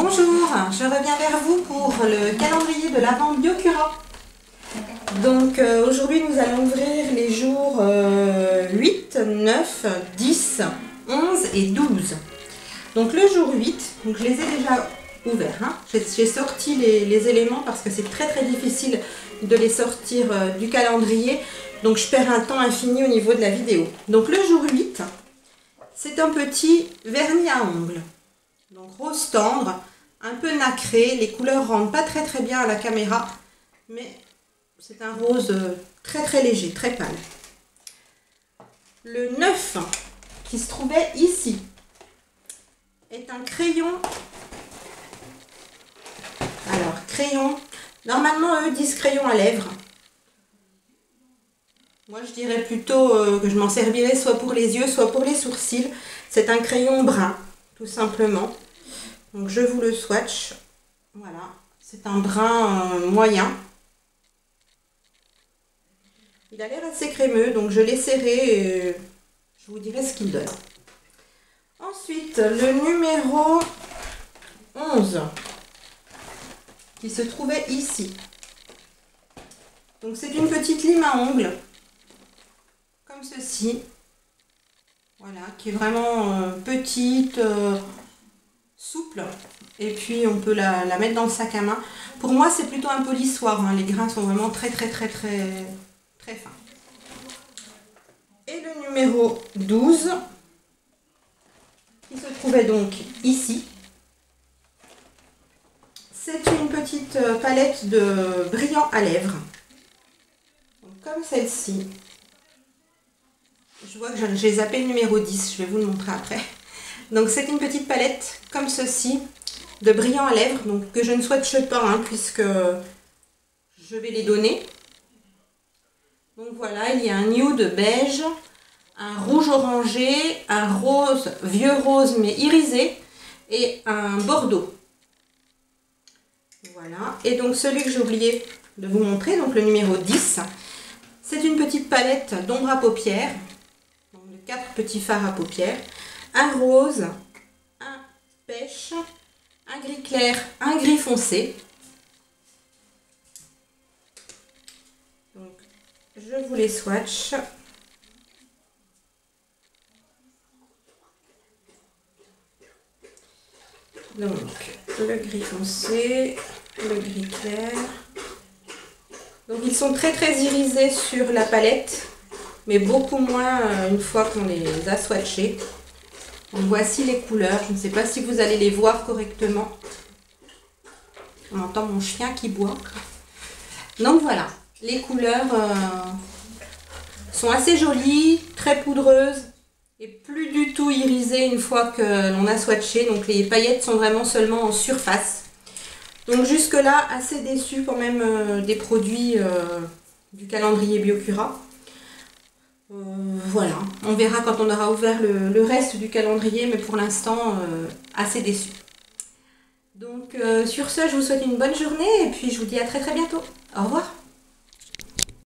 Bonjour, je reviens vers vous pour le calendrier de l'Avent Biocura. Donc euh, aujourd'hui nous allons ouvrir les jours 8, 9, 10, 11 et 12. Donc le jour 8, donc je les ai déjà ouverts. hein. J'ai sorti les, les éléments parce que c'est très très difficile de les sortir euh, du calendrier. Donc je perds un temps infini au niveau de la vidéo. Donc le jour 8, c'est un petit vernis à ongles. Donc rose tendre, un peu nacré. Les couleurs rendent pas très très bien à la caméra, mais c'est un rose euh, très très léger, très pâle. Le 9 qui se trouvait ici est un crayon. Alors, crayon. Normalement, eux disent crayon à lèvres. Moi, je dirais plutôt euh, que je m'en servirais soit pour les yeux, soit pour les sourcils. C'est un crayon brun, tout simplement. Je vous le swatch. Voilà. C'est un brun euh, moyen. Il a l'air assez crémeux, donc je l'essaierai et je vous dirai ce qu'il donne. Ensuite, le numéro 11 qui se trouvait ici. Donc c'est une petite lime à ongles, comme ceci. Voilà, qui est vraiment euh, petite, euh, souple. Et puis on peut la, mettre dans le sac à main. Pour moi, c'est plutôt un polissoir. Hein. Les grains sont vraiment très très très très très fins. Et le numéro 12 qui se trouvait donc ici. C'est une petite euh, palette de brillant à lèvres. Comme celle-ci. Je vois que j'ai zappé le numéro 10, je vais vous le montrer après. Donc c'est une petite palette comme ceci de brillant à lèvres, que je ne souhaite pas hein, puisque je vais les donner. Donc voilà, il y a un nude beige, un rouge orangé, un rose, vieux rose mais irisé et un bordeaux. Voilà, et donc celui que j'ai oublié de vous montrer, donc le numéro 10, c'est une petite palette d'ombre à paupières, donc de quatre petits fards à paupières, un rose, un pêche, un gris clair, un gris foncé. Donc je vous les swatch. Donc, le gris foncé, le gris clair. Donc, ils sont très très irisés sur la palette, mais beaucoup moins euh, une fois qu'on les a swatchés. Voici les couleurs. Je ne sais pas si vous allez les voir correctement. On entend mon chien qui boit. Donc, voilà. Les couleurs euh, sont assez jolies, très poudreuses et plus du tout irisé une fois que l'on a swatché. Donc les paillettes sont vraiment seulement en surface. Donc jusque là, assez déçu quand même euh, des produits euh, du calendrier Biocura. Euh, voilà, on verra quand on aura ouvert le, reste du calendrier, mais pour l'instant, euh, assez déçu. Donc sur ce, je vous souhaite une bonne journée et puis je vous dis à très très bientôt. Au revoir